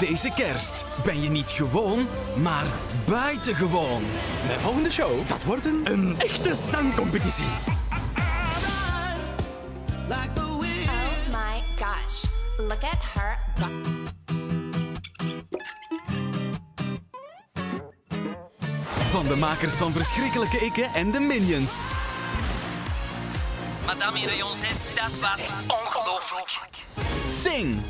Deze kerst ben je niet gewoon, maar buitengewoon. Mijn volgende show, dat wordt een... Een echte zangcompetitie. Oh my gosh. Look at her. Van de makers van Verschrikkelijke Ikke en de Minions. Madame in rayon dat was ongelooflijk. Sing!